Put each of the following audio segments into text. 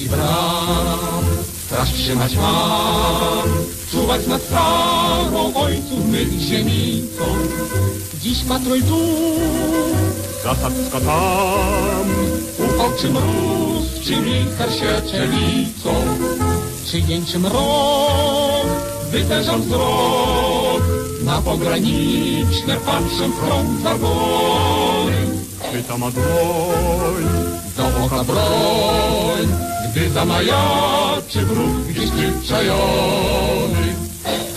i bram. Straż trzymać mam, czuwać nad starą ojców mych ziemicą. Dziś patrol tu, Zasadzka tam, u oczy mróz, czy wicher się czelicą. Czy jęczy mrok, wyderzam wzrok, na pograniczne patrzę front zagory. chwyta ma dłoń, Do oka broń, gdy zamajaczy wróg gdzieś przyczajony.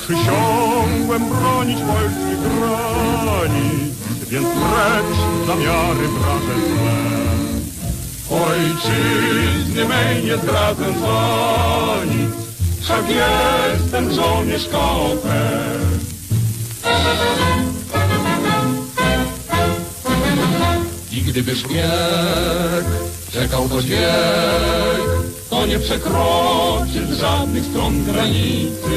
Przysiągłem bronić polskich granic, więc precz zamiary wraże złe. Ojczyzny mej nie zdradzę za nic, wszak jestem żołnierz KOP. I gdyby szpieg czekał do wiek, nie przekroczy z żadnych stron granicy.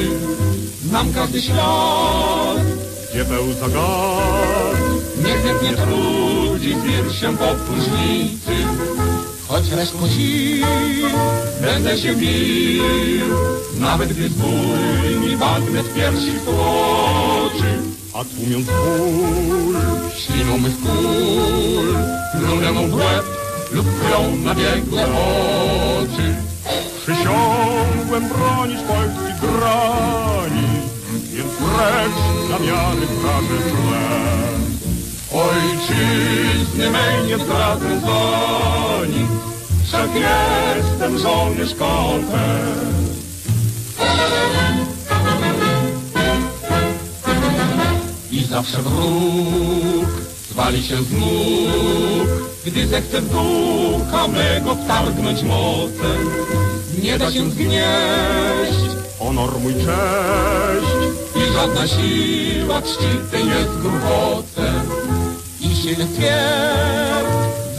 Znam każdy ślad, Gdzie pełza gaz, niech nie trudzi zwierz się po próżnicy. Choć resztką sił będę się bił, nawet gdy zbój mi bagnet piersi tłoczy. a tłumiąc ból, Śliną mych kul, plunę mu w łeb lub krwią na biegłe oczy. Przysiągłem bronić polskich granic, więc precz zamiary wraże złe. Ojczyzny mej nie zdradzę za nic, wszak jestem żołnierz kopem. I zawsze wróg zwali się z nóg, gdy zechce w ducha mego wtargnąć mocem. Nie da się zgnieść Honor mój cześć, i żadna siła czci tej jest gruchotem. I silny twierd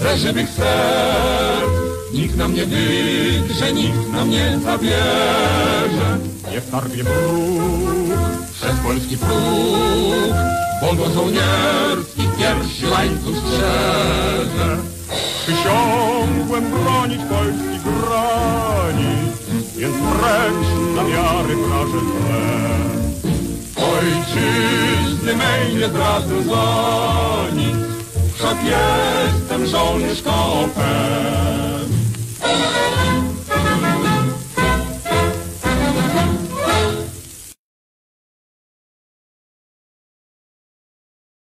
ze żywych serc, nikt nam nie wydrze, nikt nam nie zabierze. niech targnie wróg, Przez polski próg, bo żołnierski pierwszy łańcuch strzeże. Przysiągłem bronić polskich granic, więc precz zamiary wraże złe. Ojczyzny mej nie zdradzę za nic, wszak jestem żołnierz kopem.